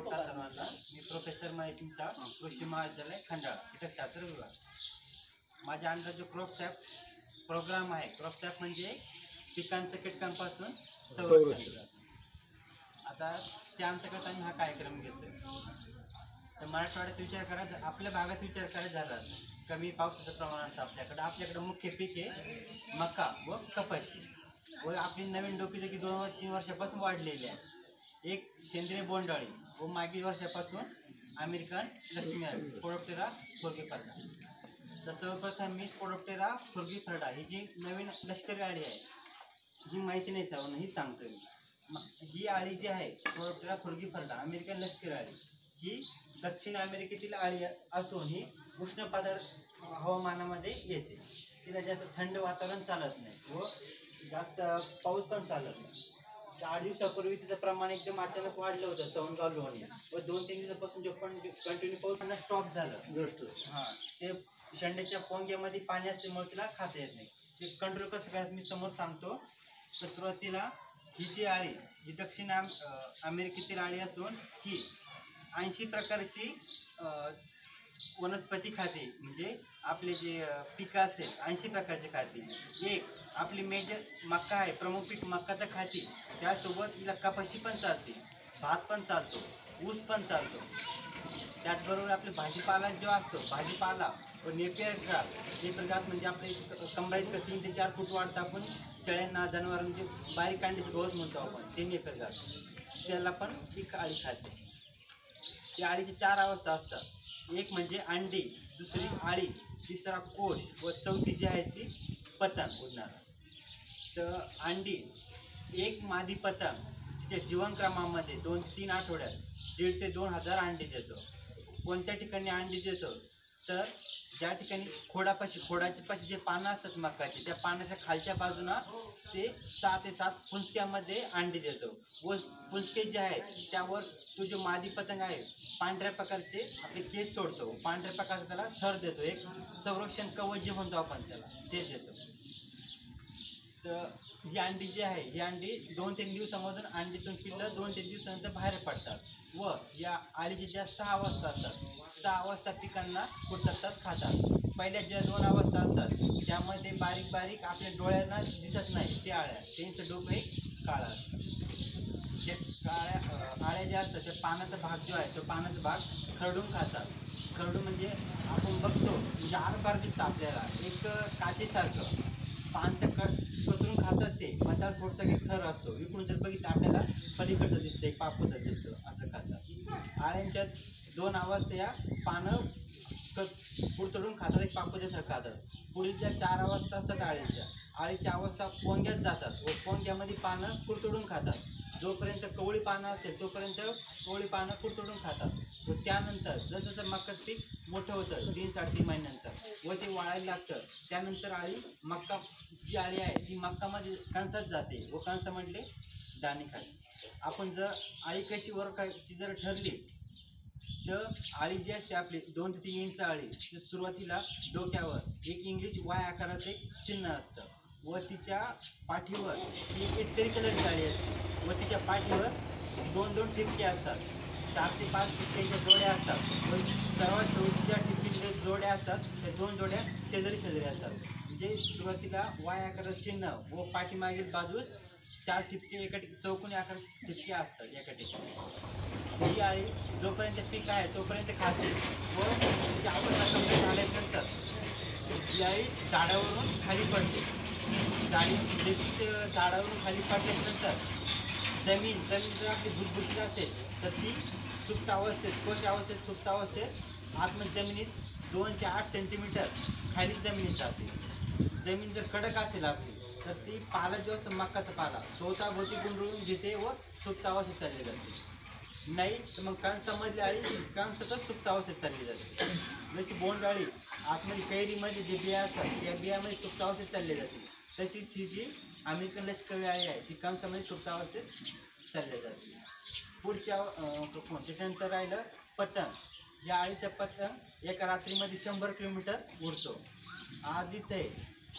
नमस्कार सर्वांना. मी प्रोफेसर महेश मिसाळ कृषी महाविद्यालय खंडाळा कीटकशास्त्र विभाग. माझ्या अंडर जो क्रॉपसॅप प्रोग्राम आहे. क्रॉपसॅप म्हणजे पिकांचं कीटकांपासून संरक्षण. आता त्या अंतर्गत आम्ही हा कार्यक्रम घेतो तर मराठवाड्यात विचार करा आपल्या भागात विचार करायचा झाला कमी पावसाचं प्रमाण असतं आपल्याकडं. आपल्याकडं मुख्य पीक आहे मका व कपाशी व आपली नवीन डोकी देखील दोन तीन वर्षापासून वाढलेली आहे. एक सेंद्रिय बोंडाळी व मागील वर्षापासून अमेरिकन लक्ष्मी आहे पोडोप्टेरा फुर्गीफर्डा तर सर्वप्रथम मी पोडोप्टेरा फुर्गीफर्डा ही जी नवीन लष्करी आळी आहे ही माहिती नाही सर्वांना ही सांगतो मी. ही आळी जी आहे पोडोप्टेरा फुर्गीफर्डा अमेरिकन लष्करी आळी ही दक्षिण अमेरिकेतील आळी असून ही उष्ण पदार्थ हवामानामध्ये येते. तिला जास्त थंड वातावरण चालत नाही व जास्त पाऊस पण चालत नाही. आठ दिवसापूर्वी तिचं प्रमाण एकदम अचानक वाढलं होतं सवनगाव लोणी. व दोन तीन दिवसापासून जो पण कंटिन्यू पाऊस स्टॉप झालं. गोष्ट हां ते शेंड्याच्या पोंग्यामध्ये पाणी असल्यामुळे तिला खाता येत नाही. ते कंट्रोल कसं करायचं मी समोर सांगतो. तर सुरुवातीला ही जी आळी ही दक्षिण अमेरिकेतील आळी असून ही ऐंशी प्रकारची वनस्पती खाते. म्हणजे आपले जे पिकं असेल ऐंशी प्रकारचे खाते. एक आपली मेजर मक्का आहे प्रमुख पीक मक्का तर खाते. त्यासोबत तिला कपाशी पण चालते भात पण चालतो ऊस पण चालतो. त्याचबरोबर आपले भाजीपाला जो असतो भाजीपाला व नेपियर ग्रास नेपियर ग्रास म्हणजे आपले कंबाईत तीन ते चार फूट वाढतं आपण. शेळ्यांना जनावर म्हणजे बारीक कांडीच गवत म्हणतो आपण ते नेपियर ग्रास त्याला पण एक आळी खाते. ती आळीचे चार अवस्था असतात. एक म्हणजे अंडी दुसरी आळी तिसरा कोश व चौथी जी आहे ती पतंग उडणारा. तर अंडी एक मादी पतंग तिच्या जीवनक्रमामध्ये दोन तीन आठवड्यात दीड ते दोन हजार अंडी देतो. कोणत्या ठिकाणी अंडी देतो? तर ज्या ठिकाणी खोडापाशी खोडाच्या पाशी जे पानं असतात मकाची त्या पानाच्या खालच्या बाजूनं ते सहा ते सात फुंचक्यामध्ये अंडी देतो. व फुंचके जे आहेत त्यावर तो जो मादी पतंग आहे पांढऱ्या प्रकारचे आपले केस सोडतो. पांढऱ्या प्रकारचा त्याला थर देतो. एक संरक्षण कवच जे म्हणतो आपण त्याला ते देतो. तर ही अंडी जी आहे ही अंडी दोन तीन दिवसामधून अंडीतून पिल्लं दोन तीन दिवसानंतर बाहेर पडतात व या आळीच्या ज्या सहा अवस्था असतात सहा अवस्था पिकांना कुटतात खातात. पहिल्या ज्या दोन अवस्था असतात त्यामध्ये बारीक बारीक आपल्या डोळ्यांना दिसत नाही ते आळ्या. त्यांचं डोकं एक काळा असतं. जे काळ्या आळ्या ज्या असतात त्या पानाचा भाग जो आहे तो पानाचा भाग खरडून खातात. खरडून म्हणजे आपण बघतो म्हणजे आरपार दिसतं आपल्याला एक काचेसारखं. पान तर पसरून खातात ते. मधात थोडसा एक थर असतो. इकडून जर बघितलं आपल्याला पलीकडचं दिसतं एक पापूचं दिसतं असं खातात. आळ्यांच्या दोन आवाज या पानं क खातात एक पापूच्यासारखं खातात. पुढील ज्या चार अवस्था असतात आळीच्या आळीच्या अवस्था पोंग्यात जातात. व पोंग्यामध्ये पानं कुडतडून खातात. जोपर्यंत कवळी पानं असेल तोपर्यंत कवळी पानं कुडतडून खातात. व त्यानंतर जसं जसं मक्का पीक मोठं होतं तीन साडेतीन महिन्यानंतर व ते वाळायला लागतं त्यानंतर आळी मक्का जी आळी आहे ती मक्कामध्ये कणसात जाते. व कणसामधले दाणे खाते. आपण जर आळी कशी वरकायची जर ठरली तर आळी जी असते आपली दोन ते तीन इंच आळी सुरुवातीला डोक्यावर एक इंग्लिश वाय आकाराचं एक चिन्ह असतं. व तिच्या पाठीवर ही इटकरी तरी कलरची असते व तिच्या पाठीवर दोन दोन ठिपके असतात. चार ते पाच ठिपक्याच्या जोड्या असतात. व सर्वात शेवटच्या ठिपकीच्या जोड्या असतात. त्या दोन जोड्या शेजारी शेजारी असतात. जे सुरुवातीला वाय आकाराचं चिन्ह व पाठीमागील बाजूस चार ठिपके एका चौकोनी आकार ठिपके असतात एका ठिकाणी. ही आई जोपर्यंत पीक आहे तोपर्यंत खाते. व तिची अवस्था कंप्लीट झाल्यानंतर ही आई झाडावरून खाली पडते. झाडी झाडावरून खाली पडल्यानंतर जमीन जमीन जर आपली भुसभुशीत असेल तर ती सुप्त अवस्थेत कोश अवस्थेत सुप्त अवस्थेत आतमध्ये जमिनीत दोन ते आठ सेंटीमीटर खाली जमिनीत जाते. जमीन जर कडक असेल आपली तर ती पाला जो असतो मक्काचा पाला स्वतःभोवती गुंडळून घेते व सुप्त अवस्थेत चालली जाते. नाही तर मग कणसामधली आळी कणसातच सुप्त अवस्थेत चालली जाते. जशी बोंडाळी आतमध्ये कैरीमध्ये जे बिया असतात त्या बियामध्ये सुप्त अवस्थेत चालली जाते. तशीच ही जी अमेरिकन लष्करी आळी आहे ती कणसामध्ये सुप्त अवस्थेत चालली जाते पुढच्या कोण त्याच्यानंतर राहिलं पतंग. या आळीचा पतंग एका रात्रीमध्ये शंभर किलोमीटर उडतो. आज इथे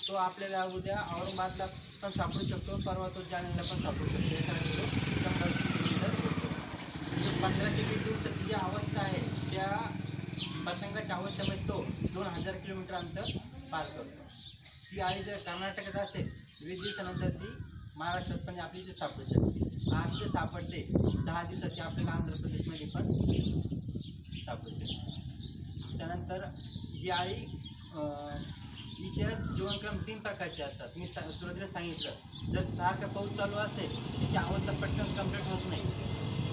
तो आपल्याला उद्या औरंगाबादला पण सापडू शकतो परवा तो जालन्याला पण सापडू शकतो. एका शंभर किलोमीटर उडतो. पंधरा ते वीस दिवसाची जी अवस्था आहे त्या पतंगाच्या अवस्थेमध्ये तो दोन हजार किलोमीटर अंतर पार करतो. ती आळी जर कर्नाटकात असेल वीस दिवसानंतर ती महाराष्ट्रात पण आपली इथे सापडू शकते. आज ते सापडते दहा दिवसात ती आपल्याला आंध्र प्रदेशमध्ये पण सापडू शकते. त्यानंतर ही आळी तिच्या जीवनक्रम तीन प्रकारचे असतात. मी सा- सुरुवातीला सांगितलं जर सारखा पाऊस चालू असेल तिची अवस्था पटकन कंप्लीट होत नाही.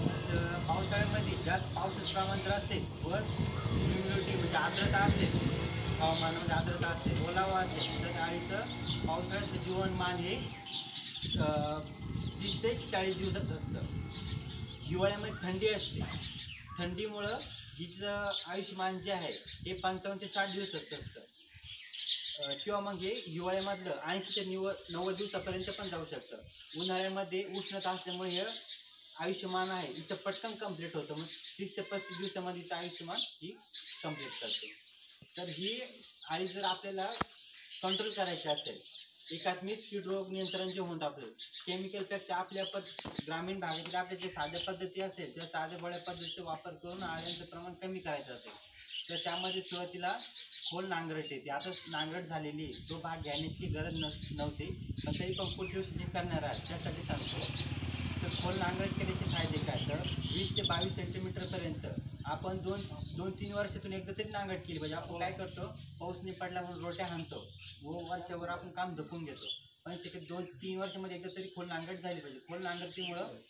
तर पावसाळ्यामध्ये जास्त पावसाचं प्रमाण जर असेल व ह्युमिडिटी म्हणजे आर्द्रता असेल हवामानामध्ये म्हणजे आर्द्रता असेल ओलावा असेल तर आळीचं पावसाळ्याचं जीवनमान हे तीस ते चाळीस दिवसाचं असतं. हिवाळ्यामध्ये थंडी असते. थंडीमुळं हिचं आयुष्यमान जे आहे ते पंचावन्न ते साठ दिवसाचं असतं. किंवा मग हे हिवाळ्यामधलं ऐंशी ते निव नव्वद दिवसापर्यंत पण जाऊ शकतं. उन्हाळ्यामध्ये उष्णता असल्यामुळे हे आयुष्यमान आहे. इथं पटकन कंप्लीट होतं. मग तीस ते पस्तीस दिवसामध्ये इथं आयुष्यमान ही कंप्लीट करते. तर ही आळी जर आपल्याला कंट्रोल करायची असेल एकात्मिक कीड रोग नियंत्रण जे होऊन आपलं केमिकलपेक्षा आपल्या पद ग्रामीण भागातील आपल्या जे साध्या पद्धती असेल त्या साध्या बळ्या पद्धतीचा वापर करून आळ्यांचं प्रमाण कमी करायचं असेल तर त्यामध्ये सुरुवातीला खोल नांगरट येते. आता नांगरट झालेली तो भाग घेण्याची गरज नव्हती. पण तरी पण पुढच्या वर्षी जे करणार आहे. त्यासाठी सांगतो. तर खोल नांगरट केल्याचे फायदे काय? तर वीस ते बावीस सेंटीमीटरपर्यंत आपण दोन दोन तीन वर्षातून एकदा तरी नांगट केली पाहिजे. आपण काय करतो पाऊस नाही पडला म्हणून रोट्या हाणतो. व वरच्यावर आपण काम झपून घेतो. पण शक्य दोन तीन वर्षामध्ये एकदा तरी खोल नांगट झाली पाहिजे. खोल नांगरटीमुळं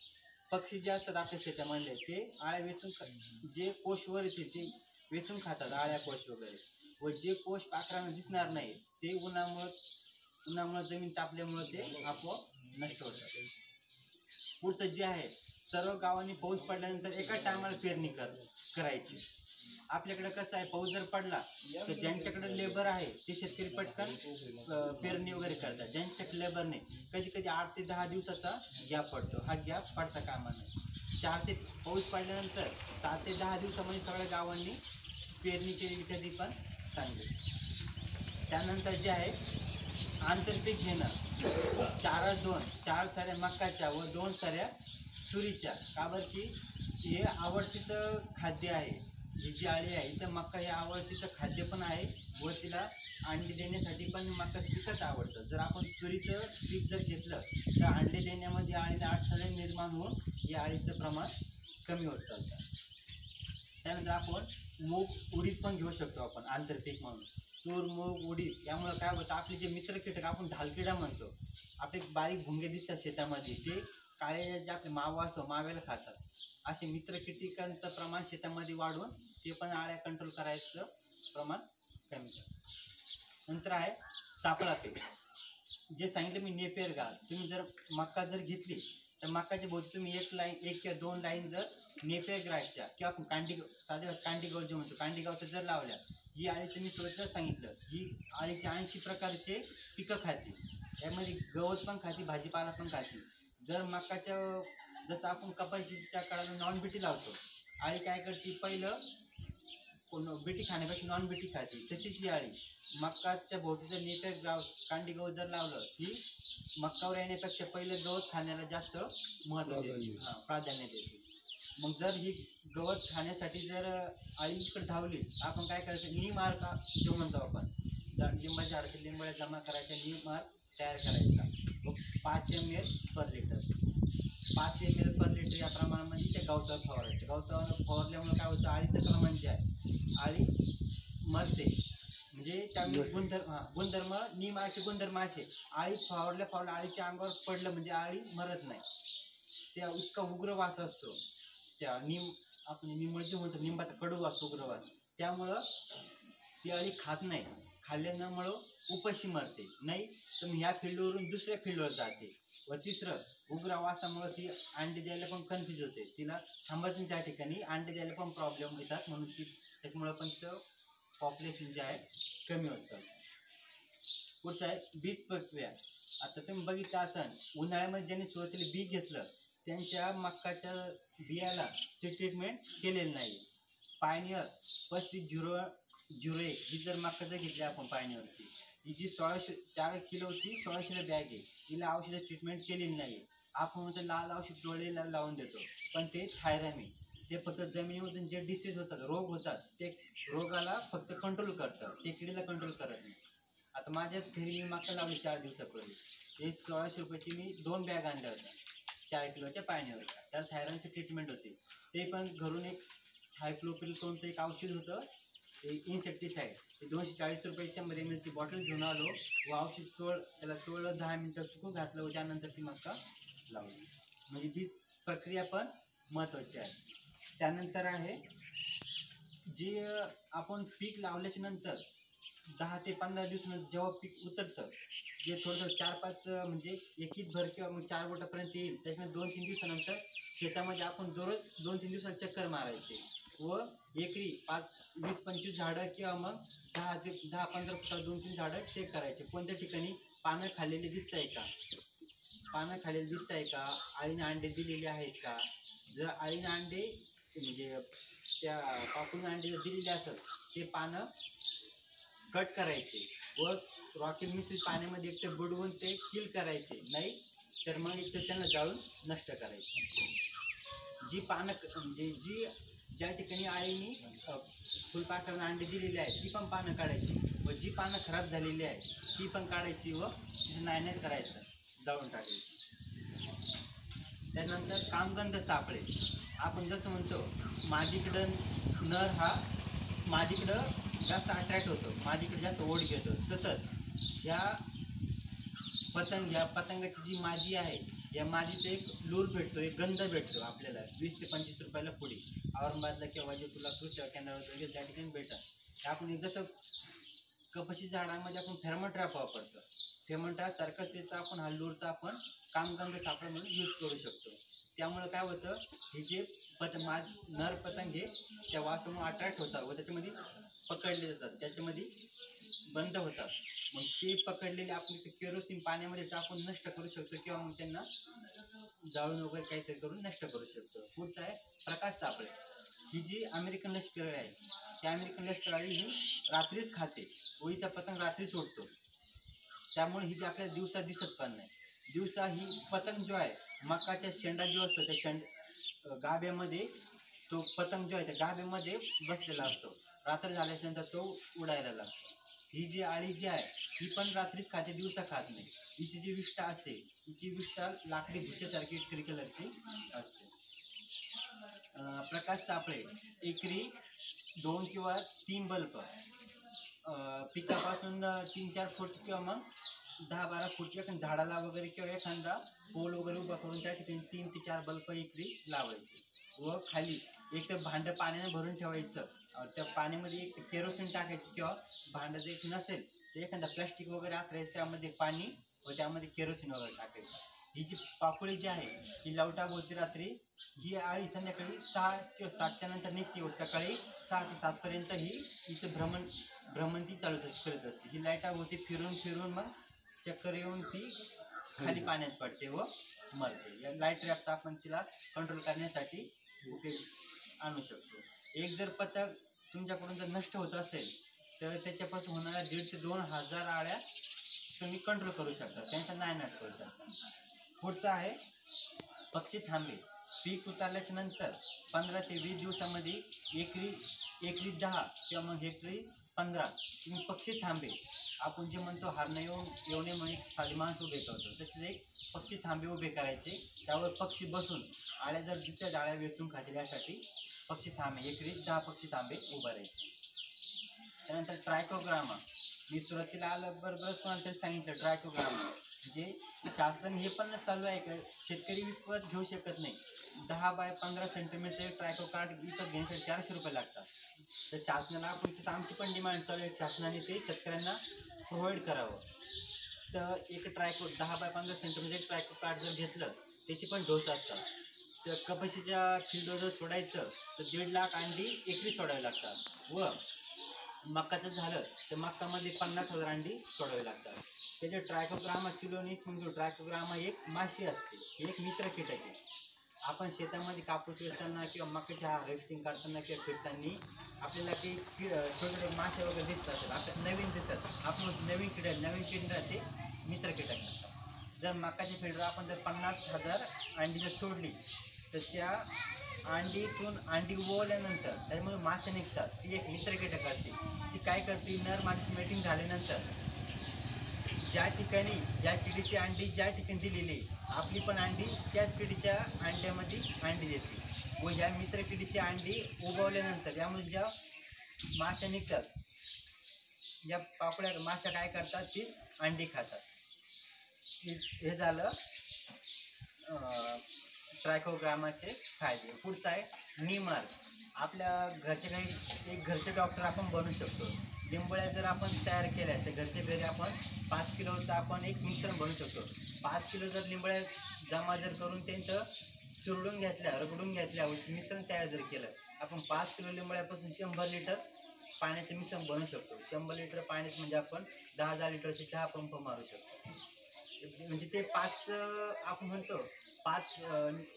पक्षी जे असतात आपल्या शेतामधले ते आळ्या वेचून खा- जे कोशवर येते ते वेचून खातात आळ्या कोश वगैरे. व जे कोश पाखरांना दिसणार नाही ते उन्हामुळं उन्हामुळं जमीन तापल्यामुळं ते आपोआप नष्ट होतात. पुढचं जे आहे सर्व गावांनी पाऊस पडल्यानंतर एका टायमाला पेरणी कर करायची. आपल्याकडे कसं आहे पाऊस जर पडला तर ज्यांच्याकडे लेबर आहे ते शेतकरी पटकन पेरणी वगैरे करतात. ज्यांच्याकडे लेबर नाही कधी कधी आठ ते दहा दिवसाचा गॅप पडतो. हा गॅप पडता कामा नये. चार ते पाऊस पडल्यानंतर सात ते दहा दिवसामध्ये सगळ्या गावांनी पेरणी केलेली कधी पण चांगली. त्यानंतर जे आहे आंतरपीक घेणं. चार दोन. चार साऱ्या मक्काच्या व दोन साऱ्या तुरीच्या. का बरं की हे आवडतीचं खाद्य आहे. ही जी आळी आहे हिचं मक्का हे आवडतीचं खाद्य पण आहे व तिला अंडी देण्यासाठी पण मक्का पिकच आवडतं. जर आपण तुरीचं पीक जर घेतलं तर अंडी देण्यामध्ये आळीला अडथळे निर्माण होऊन या आळीचं प्रमाण कमी होत चालतं. त्यानंतर आपण मूग उडीद पण घेऊ शकतो आपण आंतरपीक म्हणून. तूर मूग उडीद यामुळे काय होतं आपले जे मित्र कीटक आपण ढालकिडा म्हणतो आपले बारीक भुंगे दिसतात शेतामध्ये ते काळे जे आपले मावा असतो माव्याला खातात. असे मित्र कीटकांचं प्रमाण शेतामध्ये वाढवून ते पण आळ्या कंट्रोल करायचं प्रमाण कमी करतात. नंतर आहे सापळा पीक. जे सांगितलं मी नेपेर घास. तुम्ही जर मक्का जर घेतली तर मक्काच्या बोध तुम्ही एक लाईन एक किंवा दोन लाईन जर नेपेर ग्रासच्या किंवा आपण कांडी साध्या कांडीगाव जे म्हणतो कांडीगावचं जर लावल्या ही आळीचं मी सुरुवातीला सांगितलं. ही आळीची ऐंशी प्रकारचे पिकं खाते. यामध्ये गवत पण खाते भाजीपाला पण खाते. जर मक्काच्या जसं आपण कपाशीच्या काळाला नॉन बिटी लावतो आळी काय करते पहिलं कोण बिटी खाण्यापेक्षा नॉन बिटी खाते. तशीच ही आळी. मक्काच्या भोवती जर नेटर गाव कांडी गवत जर लावलं ही मक्कावर येण्यापेक्षा पहिलं गवत खाण्याला जास्त महत्त्व देते. प्राधान्य देते. मग जर ही गवत खाण्यासाठी जर आळीकडे धावली आपण काय करायचं? निमार का? जो म्हणतो आपण. लिंबाच्या झाडाच्या लिंबाळ्या जमा करायच्या निमार तयार करायचा. व पाच एम एल पर लिटर पाच एम एल पर लिटर या प्रमाणामध्ये त्या गवतावर फवारायचं. गवतावर फवारल्यामुळे काय होतं? आळीचं प्रमाण जे आहे आळी मरते. म्हणजे त्यामुळे गुणधर्म हा गुणधर्म निमाचे गुणधर्म असे. आळी फवारल्या फवारल्या आळीच्या अंगावर पडलं म्हणजे आळी मरत नाही. त्या इतका उग्र वास असतो. त्या निम आपण निंबाचे म्हणतो निंबाचा कडू वास उग्र वास त्यामुळं ती अळी खात नाही. खाल्ल्यामुळं उपाशी मरते. नाही तर मग ह्या फील्डवरून दुसऱ्या फील्डवर जाते. व तिसरं उग्र वासामुळं ती अंडे द्यायला पण कन्फ्यूज होते. तिला थांबत त्या ठिकाणी. अंडे द्यायला पण प्रॉब्लेम येतात. म्हणून ती त्याच्यामुळं पण तिचं पॉप्युलेशन जे आहे कमी होत. चालतं पुढचं आहे बीज प्रक्रिया. आता तुम्ही बघितलं असन उन्हाळ्यामध्ये ज्यांनी सुरुवातीला बी घेतलं त्यांच्या मक्काच्या बियाला सी ट्रीटमेंट केलेलं नाही. पायनियर पस्तीस झिरो झिरो एक ही जर मक्काचं जर घेतली आपण पायनियरची ही जी सोळाशे चार किलोची सोळाशेला बॅग आहे हिला औषध ट्रीटमेंट केलेली नाही. आपण म्हणतो लाल औषध डोळेला लावून देतो पण ते थायरामी ते फक्त जमिनीमधून जे डिसीज होतात रोग होतात ते रोगाला फक्त कंट्रोल करतं ते किडीला कंट्रोल करत नाही. आता माझ्याच घरी मी मका लावली चार दिवसापूर्वी. हे सोळाशे रुपयाची मी दोन बॅग आणल्या होत्या. चार किलोच्या पाण्यावर. त्याला थायरॉईडची ट्रीटमेंट होते. ते पण घरून एक हायफ्लोपिल कोणतं एक औषध होतं. ते इन्सेक्टिसाईड ते दोनशे चाळीस रुपये शंभर एम एलची बॉटल घेऊन आलो. व औषध चोळ त्याला चोळलं दहा मिनटं सुकून घातलं व त्यानंतर ती मक्का लावली. म्हणजे बीज प्रक्रिया पण महत्त्वाची आहे. त्यानंतर आहे जी आपण पीक लावल्याच्या नंतर दहा ते पंधरा दिवसानंतर जेव्हा पीक उतरतं जे थोडंसं चार पाच म्हणजे एकीत भर किंवा मग चार बोटापर्यंत येईल त्याच्यानंतर दोन तीन दिवसानंतर शेतामध्ये आपण दररोज दोन तीन दिवसात चक्कर मारायचे. व एकरी पाच वीस पंचवीस झाडं किंवा मग दहा ते दहा पंधरा फुटा दोन तीन झाडं चेक करायचे. कोणत्या ठिकाणी पानं खाल्लेली दिसत आहे का? पानं खाल्लेली दिसत आहे का? आईने अंडे दिलेले आहेत का? जर आईने अंडे म्हणजे त्या पाकून अंडे जर दिलेले असेल ते पानं कट करायचे. व रॉकेल मिश्रित पाण्यामध्ये एकटं बुडवून ते किल करायचे नाही? तर मग एकटं त्यांना जाळून नष्ट करायचे. जी पानं म्हणजे जी ज्या ठिकाणी आईने अ, फुलपाखरांना अंडे दिलेले आहेत ती पण पानं काढायची. व जी पानं खराब झालेली आहे ती पण काढायची व तिचं नायनाट करायचं जाळून टाकायचं. त्यानंतर कामगंध सापळे आपण जसं म्हणतो माझीकडं नर हा माझीकडं जास्त अट्रॅक्ट होतो. माझीकडे जास्त ओढ घेतो तसंच या पतंग या पतंगाची जी माजी आहे या मादीचा एक लूर भेटतो एक गंध भेटतो आपल्याला. वीस ते पंचवीस रुपयाला पुढे. औरंगाबादला किंवा तुला कृषी केंद्रावर वगैरे त्या ठिकाणी भेटतात आपण जसं कपाशी झाडामध्ये आपण थेरमोट्रॅप वापरतो. फेरमन ट्रॅप त्याचा आपण हा लूरचा आपण कामगंध सापडा म्हणून यूज करू शकतो. त्यामुळे काय होतं हे जे पत मा नर पतंग हे त्या वासामुळे अट्रॅक्ट होतात व त्याच्यामध्ये पकडले जातात. त्याच्यामध्ये बंद होतात. मग ते पकडलेले आपण ते केरोसिन पाण्यामध्ये टाकून नष्ट करू शकतो किंवा मग त्यांना जाळून वगैरे काहीतरी करून नष्ट करू शकतो. पुढचं आहे प्रकाश सापळे. ही जी अमेरिकन लष्करी आहे त्या अमेरिकन लष्कराळी ही रात्रीच खाते. ओळीचा पतंग रात्रीच उडतो त्यामुळे ही जी आपल्याला दिवसा दिसत पण नाही. दिवसा ही पतंग जो आहे मकाच्या शेंडा जो असतो त्या शेंड गाभ्यामध्ये तो पतंग जो आहे त्या गाभ्यामध्ये बसलेला असतो. रात्र झाल्याच्यानंतर तो उडायला लागतो. ही जी आळी जी आहे ही पण रात्रीच खाते दिवसा खात नाही. हिची जी विष्ठा असते हिची विष्ठा लाकडी भुशासारखी थ्री कलरची असते. प्रकाश सापळे एकरी दोन किंवा तीन बल्ब. पिकापासून तीन चार फूट किंवा मग दहा बारा फूट एखाद्या झाडाला वगैरे किंवा एखादा पोल वगैरे उभा करून त्या ठिकाणी तीन ते चार बल्ब एकरी लावायचे. व खाली एक तर भांडं पाण्याने भरून ठेवायचं. त्या पाण्यामध्ये एक केरोसिन टाकायचं किंवा भांडं जर एक नसेल तर एखादा प्लास्टिक वगैरे आखरायचं त्यामध्ये पाणी व त्यामध्ये केरोसिन वगैरे टाकायचं. ही जी पाकोळी जी आहे ही लवटाभोवती रात्री ही आळी संध्याकाळी सहा किंवा सातच्या नंतर निघते व सकाळी सहा ते सातपर्यंत ही तिचं भ्रमण भ्रमंती चालू असते करत असते. ही लाईटाभोवती फिरून फिरून मग चक्कर येऊन ती खाली पाण्यात पडते व मरते. या लाइट ट्रॅपचा आपण तिला कंट्रोल करण्यासाठी उपयोग आणू शकतो. एक जर पथक तुमच्याकडून जर नष्ट होत असेल तर त्याच्यापासून होणाऱ्या दीड ते दोन हजार आळ्या तुम्ही कंट्रोल करू शकता. त्यांचा नायनाट करू शकता. पुढचं आहे पक्षी थांबे. पीक उतरल्याच्या नंतर पंधरा ते वीस दिवसामध्ये एकरी एकरी दहा किंवा मग एकरी पंधरा तुम्ही पक्षी थांबे. आपण जे म्हणतो हरणं येऊन येवणे नये म्हणून एक साधी माणसं उभे करतो. तसेच एक पक्षी थांबे उभे करायचे. त्यावर पक्षी बसून आळ्या जर दुसऱ्या जाळ्या वेचून खातील यासाठी पक्षी थांबे एकरी दहा पक्षी थांबे उभारायचे त्यानंतर ट्रायकोग्रामा. मी सुरुवातीला आलं बरोबर कोणाला सांगितलं ट्रायकोग्रामा. म्हणजे शासन हे पण चालू आहे का? शेतकरी विकत घेऊ शकत नाही. दहा बाय पंधरा सेंटीमीटर ट्रायको कार्ड विकत घेण्यासाठी चारशे रुपये लागतात. तर शासनाला आपण तसं आमची पण डिमांड चालू आहे. शासनाने ते शेतकऱ्यांना प्रोव्हाइड करावं. तर एक ट्रायको दहा बाय पंधरा सेंटीमीटर ट्रायको कार्ड जर घेतलं त्याची पण डोस असतात. तर कपाशीच्या फिल्डवर जर सोडायचं तर दीड लाख अंडी एकरी सोडावी लागतात. व मक्काचं झालं तर मक्कामध्ये पन्नास हजार अंडी सोडावी लागतात. त्याचे ट्रायकोग्रामा चिलोनीस म्हणजे ट्रायकोग्रामा एक माशी असते. ही एक मित्र कीटक आहे. आपण शेतामध्ये कापूस वेचताना किंवा मक्याच्या हार्वेस्टिंग करताना किंवा फिरताना आपल्याला की कि- छोटे छोटे मासे वगैरे दिसतात. आपल्या नवीन दिसतात. आपण नवीन कीटक नवीन कीटकाचे मित्र कीटक असतात. जर मकाच्या फिल्डवर आपण जर पन्नास हजार अंडी जर सोडली तर त्या अंडीतून अंडी उगवल्यानंतर त्याच्यामुळे मासे निघतात. ती एक मित्र कीटक असते. ती काय करते? नर माणूस मेटिंग झाल्यानंतर ज्या ठिकाणी ज्या किडीची अंडी ज्या ठिकाणी दिलेली आपली पण अंडी त्याच किडीच्या अंड्यामध्ये अंडी देते. व या मित्र किडीची अंडी उगवल्यानंतर यामध्ये ज्या माश्या निघतात या पापड्या माश्या काय करतात? तीच अंडी खातात. हे- हे झालं ट्रायकोग्रामाचे फायदे. पुढचं आहे निमार. आपल्या घरचे काही एक घरचे डॉक्टर आपण बनू शकतो. लिंबोळ्या जर आपण तयार केल्या तर घरचे घरी आपण पाच किलोचं आपण एक मिश्रण बनवू शकतो. पाच किलो जर लिंबोळ्या जमा जर करून त्यांचं चुरडून घेतल्या रगडून घेतल्या मिश्रण तयार जर केलं आपण पाच किलो लिंबोळ्यापासून शंभर लिटर पाण्याचं मिश्रण बनवू शकतो. शंभर लिटर पाण्यात म्हणजे आपण दहा हजार लिटरचे चहा पंप मारू शकतो. म्हणजे ते पाच आपण म्हणतो पाच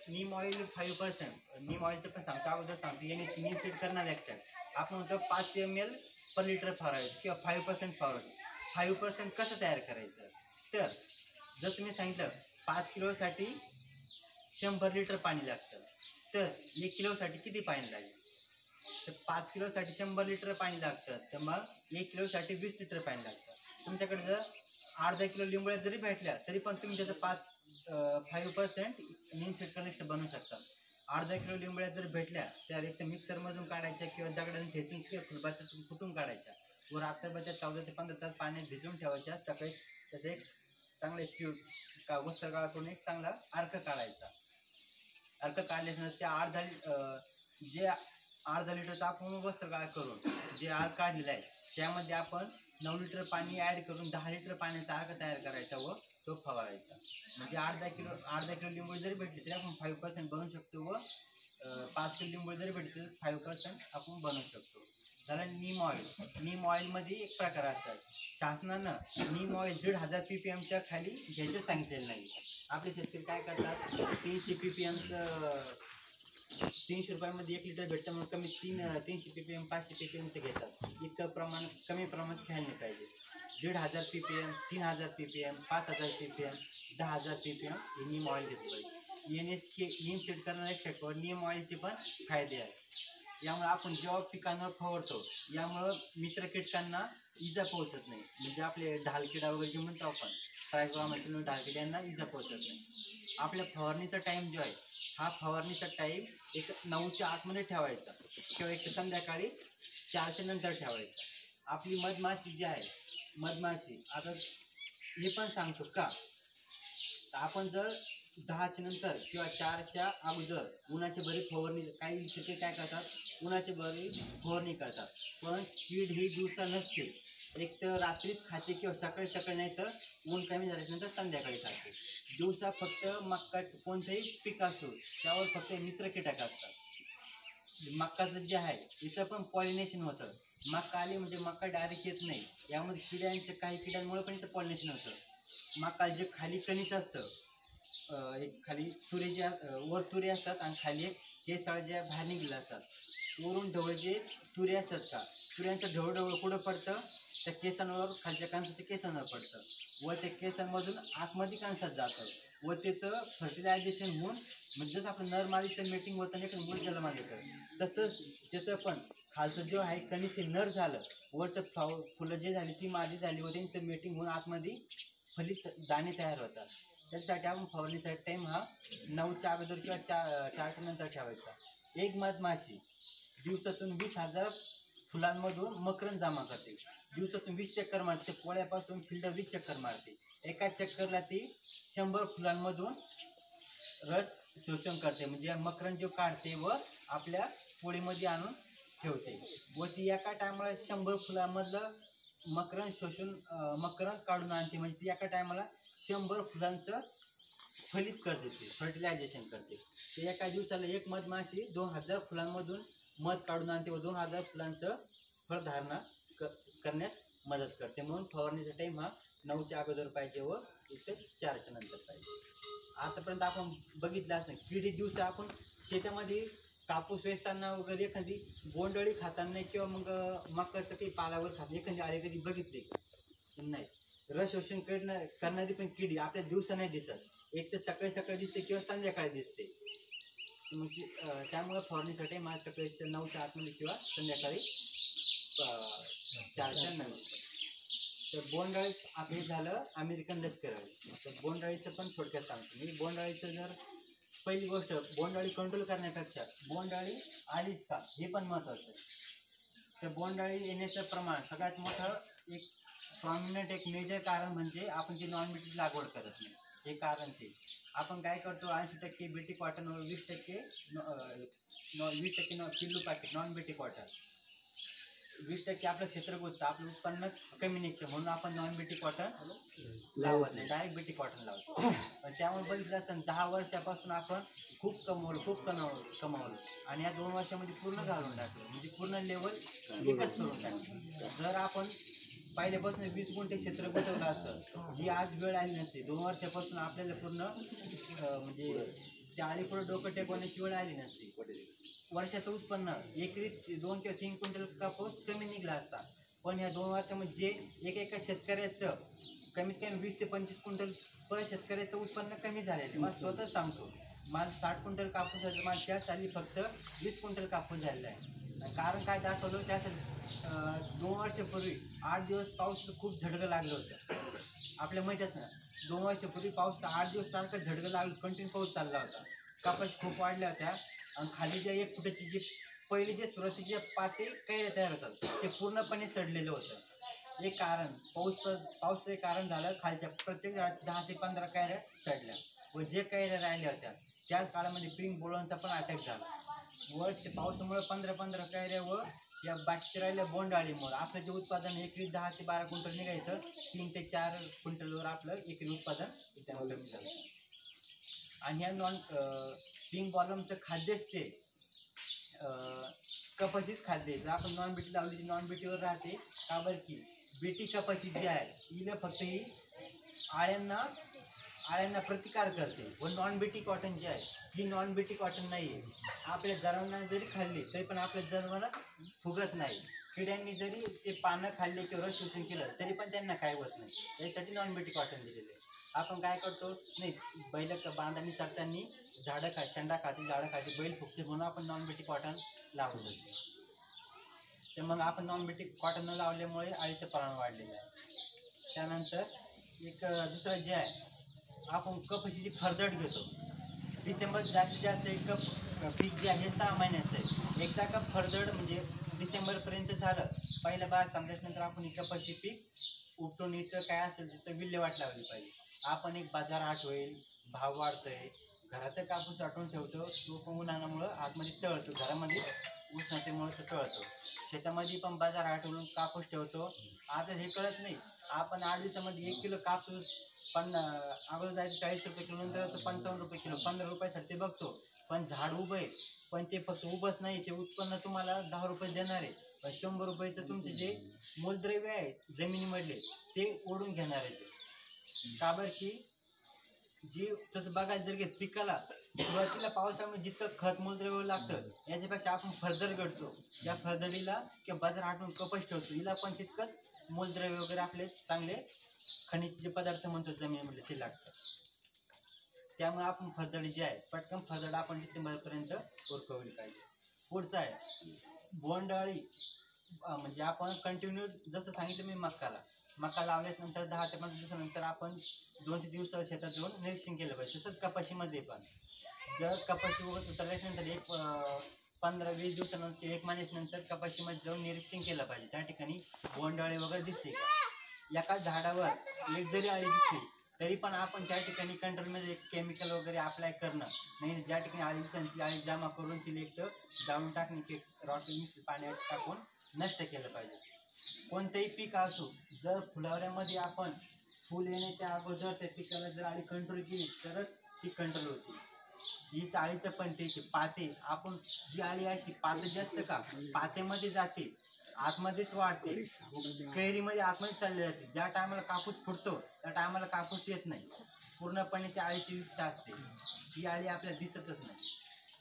neem oil five percent neem ऑइलचं पण सांगतो अगोदर सांगतो याने नीम सेट करणार ॲक्टर आपण म्हणतो पाच एम एल पर लिटर फवारायचं किंवा फाईव्ह पर्सेंट फवारायचं. फाईव्ह पर्सेंट कसं तयार करायचं? तर जसं मी सांगितलं पाच किलोसाठी शंभर लिटर पाणी लागतं. तर एक किलोसाठी किती पाणी लागेल? तर पाच किलोसाठी शंभर लिटर पाणी लागतं. तर मग एक किलोसाठी वीस लिटर पाणी लागतं. तुमच्याकडे जर अर्धा किलो लिंबळ्या जरी भेटल्या तरी पण तुम्ही त्याचं पाच फाईव्ह पर्सेंट मीन सेट कनेक्ट बनवू शकतात. अर्धा किलो लिंबळ्या जर भेटल्या त्या एक तर मिक्सरमधून काढायच्या किंवा दगडाने ठेचून किंवा फुलबाच्यातून फुटून काढायच्या? व रात्रभरच्या चौदा ते पंधरा तास पाण्यात भिजवून ठेवायच्या. सकाळी त्याचं एक चांगले ट्यूब का वस्त्र काढून एक चांगला अर्क काढायचा. अर्क काढल्यानंतर त्या अर्धा जे अर्धा लिटरचा आपण वस्त्र काळ करून जे अर्क काढलेलं आहे त्यामध्ये आपण नऊ लिटर पाणी ॲड करून दहा लिटर पाण्याचा अर्क तयार करायचा व तो फवारायचा. म्हणजे अर्धा किलो अर्धा किलो लिंबू जरी भेटली तरी आपण फाईव्ह पर्सेंट बनवू शकतो व पाच किलो लिंबू जरी भेटले तर फाईव्ह पर्सेंट आपण बनवू शकतो. झालं नीम ऑइल नीम ऑइलमध्ये एक प्रकार असतात शासनानं नीम ऑइल दीड हजार पी पी एमच्या खाली घ्यायचं सांगितलेलं नाही आपले शेतकरी काय करतात? तीनशे पी पी एमचं तीनशे रुपयामध्ये एक लिटर भेटतं म्हणून कमी तीन तीनशे पी पी एम पाचशे पी पी एमचं घेतात. इतकं प्रमाण कमी प्रमाणात घ्यायला नाही पाहिजे. दीड हजार पी पी एम तीन हजार पी पी एम पाच हजार पी पी एम दहा हजार पी पी एम हे नीम ऑइल घेतलं पाहिजे. एन एस के नीम सेट करणाऱ्या शेटवर नीम ऑइलचे पण फायदे आहेत. यामुळे आपण जेव्हा पिकांवर फवारतो यामुळं मित्र कीटकांना इजा पोहोचत नाही. म्हणजे आपले ढालकिडा वगैरे जे म्हणतो आपण ट्रायग्रामाचे ढालकिड्यांना इजा पोहोचत नाही. आपल्या फवारणीचा टाईम जो आहे हा फवारणीचा टाईम एक नऊच्या आतमध्ये ठेवायचा. किंवा एक संध्याकाळी चारच्या नंतर ठेवायचा. आपली मधमाशी जी आहे मधमाशी आता हे पण सांगतो का? आपण जर दहाच्या नंतर किंवा चारच्या अगोदर उन्हाच्या बरी फवारणी काही शेती काय करतात? उन्हाच्या बरी फवारणी करतात. पण कीड ही दिवसा नसते. एक तर रात्रीच खाते किंवा सकाळी सकाळी नाही तर ऊन कमी झाल्यानंतर संध्याकाळी खाते. दिवसा फक्त मक्काचं कोणतंही पीक असो त्यावर फक्त मित्र कीटक असतात. मक्काचं जे आहे तिचं पण पॉलिनेशन होतं. मक्का आली म्हणजे मक्का डायरेक्ट येत नाही. यामध्ये किड्यांच्या काही किड्यांमुळे पण इथं पॉलिनेशन होतं. मक्का जे खाली कणीच असतं एक खाली तुरे जे वर तुरे असतात आणि खाली हे केसाळ जे बाहेर निघलेले असतात. वरून ढवळ जे तुरे असतात का सूर्यांचं ढवळढवळ ढवळ कुठं पडतं? त्या केसांवर खालच्या कांसाच्या केसांवर पडतं. व त्या केसांमधून आतमध्ये कांसात जातं. व त्याचं फर्टिलायझेशन होऊन म्हणजे जसं आपलं नर मादीचं मेटिंग होतं नाही का मूळ जन्माला तसंच त्याचं पण खालचं जो आहे कणीस हे नर झालं. वरचं फ्लावर फुलं जे झाली ती मादी झाली व त्यांचं मेटिंग होऊन आतमध्ये फलित दाणे तयार होतात. त्याच्यासाठी आपण फवारणीचा टाईम हा नऊच्या अगोदर किंवा चार चारच्या नंतर ठेवायचा. एक मधमाशी दिवसातून वीस हजार फुलांमधून मकरंद जमा करते. दिवसातून वीस चक्कर मारते. पोळ्यापासून फिल्टर वीस चक्कर मारते. एका चक्करला ती शंभर फुलांमधून रस शोषण करते. म्हणजे मकरंद जो काढते व आपल्या पोळीमध्ये आणून ठेवते. व ती एका टायमाला शंभर फुलांमधलं मकरंद शोषून मकरण मकरंद काढून आणते. म्हणजे ती एका टायमाला शंभर फुलांचं फलित करते ते फर्टिलायझेशन करते. ते एका दिवसाला एक मधमाशी दोन हजार फुलांमधून मध काढून आणते व दोन हजार फुलांचं फळधारणा क करण्यास मदत करते. म्हणून फवारणीचा टाईम हा नऊच्या अगोदर पाहिजे व इथे चारच्या नंतर पाहिजे. आतापर्यंत आपण बघितलं असं किडी दिवस आपण शेतामध्ये कापूस वेचताना वगैरे एखादी बोंडळी खाताना किंवा मग मकाचं काही पालावर खात एखादी आले कधी बघितले नाही. रस शोषण करणं करणारी पण किडी आपल्या दिवसा नाही दिसत. एक तर सकाळी सकाळी दिसते किंवा संध्याकाळी दिसते. म्हणजे, मग ती त्यामुळे फवारणीसाठी मला सकाळी नऊच्या आतमध्ये म्हणजे किंवा संध्याकाळी अं, चारच्या नंतर तर बोंडाळी आपले झालं अमेरिकन लष्कर तर बोंडाळीचं पण थोडक्यात सांगतो मी. बोंडाळीचं जर पहिली गोष्ट बोंडाळी कंट्रोल करण्यापेक्षा बोंडाळी आलीच का हे पण महत्त्वाचं आहे. तर बोंडाळी येण्याचं प्रमाण सगळ्यात मोठं एक प्रॉमिनंट एक मेजर कारण म्हणजे आपण जी नॉन बीटी लागवड करत नाही. हे कारण ते. आपण काय करतो ऐंशी टक्के बीटी कॉटन व वीस टक्के नॉ- वीस टक्के नॉ किल्लू पॅकेट नॉन बीटी कॉटन वीस टक्के आपलं क्षेत्र गोष्ट आपलं उत्पन्न कमी निघतं म्हणून आपण नॉन बीटी कॉटन लावत नाही डायरेक्ट बीटी कॉटन लावतो. पण त्यामुळे बघितलं असं दहा वर्षापासून आपण खूप कमवलं खूप कमावलं कमावलं. आणि या दोन वर्षामध्ये पूर्ण घालून टाकलं. म्हणजे पूर्ण लेवल एकच करून टाकलं. जर आपण पहिल्यापासून वीस गुंठे क्षेत्र गुंतवलं असतं. ही आज वेळ आली नसते. दोन वर्षापासून आपल्याला पूर्ण अं, म्हणजे त्या अलीकडं डोकं टेकवण्याची वेळ आली नसते. वर्षाचं उत्पन्न एकरी दोन किंवा तीन क्विंटल कापूस कमी निघला असता. पण या दोन वर्षामध्ये जे एक एका शेतकऱ्याचं कमीत कमी वीस ते पंचवीस क्विंटल पर शेतकऱ्याचं उत्पन्न कमी झालं आहे मला स्वतः सांगतो माझं साठ क्विंटल कापूस झालं मला त्या साली फक्त वीस क्विंटल कापूस झालेला आहे. कारण काय दाखवलं त्यासाठी दोन वर्षापूर्वी आठ दिवस पाऊस खूप झडगं लागलं होतं. आपल्या माहितीच ना दोन वर्षापूर्वी पाऊस आठ दिवस सारखं झडगं लागलं कंटिन्यू पाऊस चालला होता. कपाशी खूप वाढल्या होत्या आणि खाली ज्या एक फुटाची जी पहिले जे सुरुवातीचे पाते काही तयार होतात ते पूर्णपणे सडलेलं होतं. एक कारण पाऊस पाऊस एक कारण झालं खालच्या प्रत्येक दहा ते पंधरा कैऱ्या सडल्या. व जे कैऱ्या राहिल्या होत्या त्याच काळामध्ये पिंक बोलवांचा पण अटॅक झाला. वर्ष पावसामुळे पंधरा पंधरा कैऱ्या व या बाकी राहिल्या बोंडाळीमुळे आपलं जे उत्पादन एकरी दहा ते बारा क्विंटल निघायचं. तीन ते चार क्विंटलवर आपलं एकरी उत्पादन त्यानं कमी आणि या नॉन पिंक बॉलमचं खाद्यच ते कपाशीच खाद्य. जर आपण नॉन बीटी लावली ती नॉन बीटीवर राहते. का बरं की बीटी कपाशी जी आहे हिला फक्त ही आळ्यांना आळ्यांना प्रतिकार करते. व नॉन बीटी कॉटन जी आहे ही नॉन बीटी कॉटन नाही आहे आपल्या जनावरांना जरी खाल्ली तरी पण आपल्या जनावरात फुगत नाही. किड्यांनी जरी ते पानं खाल्ले किंवा रस शोषण केलं तरी पण त्यांना काय होत नाही. त्यासाठी नॉन बीटी कॉटन दिलेलं आहे. आपण काय करतो? नाही बैल क- बांधानी चढताना झाडं खा शेंडा खाते झाडं खाते बैल फुगते म्हणून आपण नॉन बीटी कॉटन लावू शकतो तर मग आपण नॉन बीटी कॉटन न लावल्यामुळे आळीचं प्रमाण वाढलेलं आहे. त्यानंतर एक दुसरं जे आहे आपण कपाशीची फरदड घेतो. डिसेंबर जास्तीत जास्त एक कप पीक जे आहे सहा महिन्याचं आहे. एकदा का फरदड म्हणजे डिसेंबरपर्यंत झालं. पहिल्या बाळ संपल्यानंतर आपण ही कपाशी पीक उपटून हिचं काय असेल तिचं विल्हेवाट लावली पाहिजे. आपण एक बाजार आठ होईल भाव वाढतोय घरात कापूस साठवून ठेवतो तो पण उन्हाळ्यामुळं आतमध्ये तळतो. घरामध्ये उष्णतेमुळे तो तळतो. शेतामध्ये पण बाजार आठवून कापूस ठेवतो. आता हे कळत नाही. आपण आठ दिवसामध्ये एक किलो कापूस पण अगोदर जायचं चाळीस रुपये किलो नंतर असं पंचावन्न रुपये किलो पंधरा रुपयासाठी ते बघतो. पण झाड उभं आहे. पण ते फक्त उभंच नाही ते उत्पन्न तुम्हाला दहा रुपये देणार आहे. पण शंभर रुपयाचं तुमचे जे मूलद्रव्य आहे जमिनीमधले ते ओढून घेणार आहे ते. का बरं की जी तसं बघायला जर घेत पिकाला सुरुवातीला पावसामुळे जितकं खत मूलद्रव्य लागतं याच्यापेक्षा आपण फर्दर घडतो. या फर्दरीला किंवा बाजार आठवून कपस ठेवतो. हिला पण तितकंच मूलद्रव्य वगैरे आपले चांगले खनिज जे पदार्थ म्हणतो जमिनीमध्ये ते लागतात त्यामुळे आपण फरदड जे आहे पटकन फरदड आपण डिसेंबरपर्यंत उरकवली पाहिजे. पुढचं आहे बोंडअळी म्हणजे आपण कंटिन्यू जसं सांगितलं मी मक्काला. मका लावल्यानंतर दहा ते पंधरा दिवसानंतर आपण दोन ते दिवस शेतात जाऊन निरीक्षण केलं पाहिजे. तसंच कपाशीमध्ये पण. जर कपाशी उगत उतरल्यानंतर एक पंधरा वीस दिवसानंतर एक महिन्यानंतर कपाशीमध्ये जाऊन निरीक्षण केलं पाहिजे. त्या ठिकाणी बोंडअळी वगैरे दिसते का? एका झाडावर एक जरी अळी दिसली तरी पण आपण ज्या ठिकाणी कंट्रोलमध्ये केमिकल वगैरे अप्लाय करणं नाही ज्या ठिकाणी अळी दिसेल ती अळी जमा करून तिला एक तर जाळून टाकणे की रॉटल मिक्स पाण्यात टाकून नष्ट केलं पाहिजे. कोणतंही पीक असो जर फुलावऱ्यामध्ये आपण फुल येण्याच्या अगोदर त्या पिकाला जर अळी कंट्रोल केली तरच ती कंट्रोल होते. ही अळीचं पण त्याचे पाते आपण जी आळी अशी पाते जास्त का पातेमध्ये जाते. आतमध्येच वाढते. कैरीमध्ये आतमध्ये चालली जाते. ज्या टायमाला कापूस फुटतो त्या टायमाला कापूस येत नाही. पूर्णपणे त्या आळीची विस्ता असते. ही आळी आपल्याला दिसतच नाही.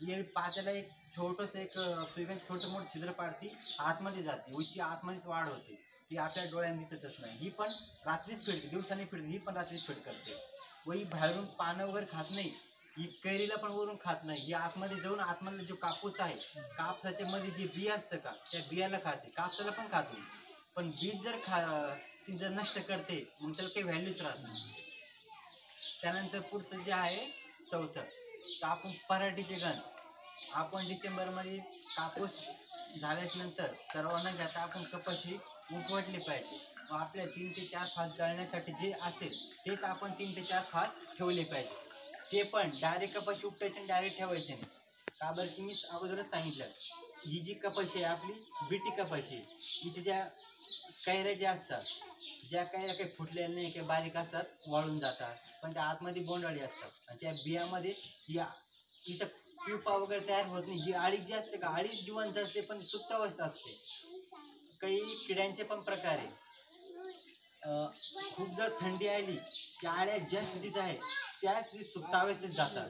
ही पात्याला एक छोटंसं एक सुईगन छोटं मोठं छिद्र पाडती आतमध्ये जाते. उची आतमध्येच वाढ होते. ती आपल्या डोळ्यांना दिसतच नाही. ही पण रात्रीच फिरते दिवसाने फिरते ही पण रात्रीच फिट करते. व ही बाहेरून पानं वगैरे खात नाही. ही कैरीला पण वरून खात नाही. ही आतमध्ये जाऊन आतमधला जो कापूस आहे कापसाच्या मध्ये जे बी असतं का त्या बियाला खाते. कापसाला पण खातो. पण बीज जर खा ती जर नष्ट करते मग त्याला काही व्हॅल्यूच राहत नाही. त्यानंतर पुढचं जे आहे चौथं. तर आपण पराठीचे गंज आपण डिसेंबरमध्ये कापूस झाल्यानंतर सर्वांना घेता आपण कपाशी उकवटली पाहिजे. व आपल्या तीन ते चार फास जळण्यासाठी जे असेल तेच आपण तीन ते चार फास ठेवले पाहिजे. ते पण डायरेक्ट कपाशी उपटायचे आणि डायरेक्ट ठेवायचे. नाही का बरं की मी अगोदरच सांगितलं ही जी कपाशी आहे आपली बीटी कपाशी आहे. हिच्या ज्या कैऱ्या ज्या असतात ज्या कैऱ्या काही फुटलेल्या नाही काही बारीक असतात वाळून जातात. पण त्या आतमध्ये बोंडाळी असतात. आणि त्या बियामध्ये या इथं पिपा वगैरे तयार होत नाही. ही आळी जी असते का आळी जिवंत असते पण सुप्तावस्था असते. काही किड्यांचे पण प्रकार आहे. खूप जर थंडी आली त्या आळ्या ज्या स्थितीत आहेत त्या स्थितीत सुप्तावस्थेत जातात.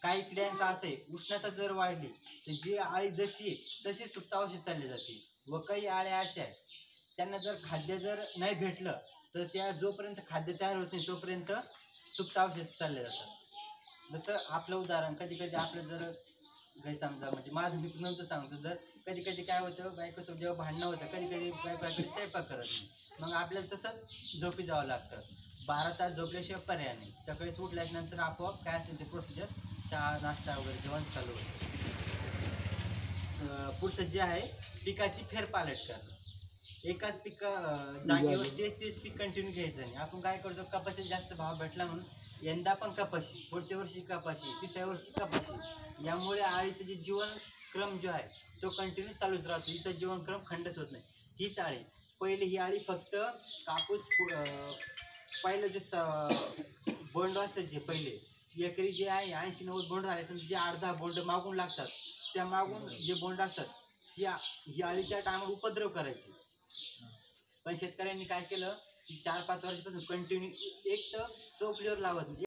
काही किड्यांचं असं आहे उष्णता जर वाढली तर जी आळी जशी तशी सुप्तावस्थेत चालली जाते. व काही आळ्या अशा आहेत त्यांना जर खाद्य जर नाही भेटलं तर त्या जोपर्यंत खाद्य तयार होत नाही तोपर्यंत सुप्तावस्थेत चालले जातात. जसं आपलं उदाहरण कधी कधी आपलं जर गैरसमजा म्हणजे माझं मी नंतर सांगतो जर कधी कधी काय होतं बायकोसोबत जेव्हा भांडणं होतं कधी कधी बायकोकडे स्वयंपाक करत नाही. मग आपल्याला तसंच झोपी जावं लागतं. बारा तास झोपल्याशिवाय पर्याय नाही. सकाळी उठल्याच्या नंतर आपोआप काय असेल ते प्रोसिजर चहा नाश्ता वगैरे जेवण चालू होतं. पुढचं जे आहे पिकाची फेरपालट करणं. एकाच पिका जागेवर तेच तेच पीक कंटिन्यू घ्यायचं नाही. आपण काय करतो कपाशी जास्त भाव भेटला म्हणून यंदा पण कपाशी पुढच्या वर्षी कपाशी तिसऱ्या वर्षी कपाशी. यामुळे आळीचं जे जीवनक्रम जो आहे तो कंटिन्यू चालूच राहतो. हिचा जीवनक्रम खंडच होत नाही. हीच आळी. पहिले ही आळी फक्त कापूस पहिलं जे बोंड असतात जे पहिले एकरी जे आहे ऐंशी नव्वद बोंड झाले तर जे अर्धा बोंड मागून लागतात त्या मागून जे बोंड असतात या आधीच्या टायमावर उपद्रव करायची. पण शेतकऱ्यांनी काय केलं की चार पाच वर्षापासून कंटिन्यू एक तर सोपलीवर लावत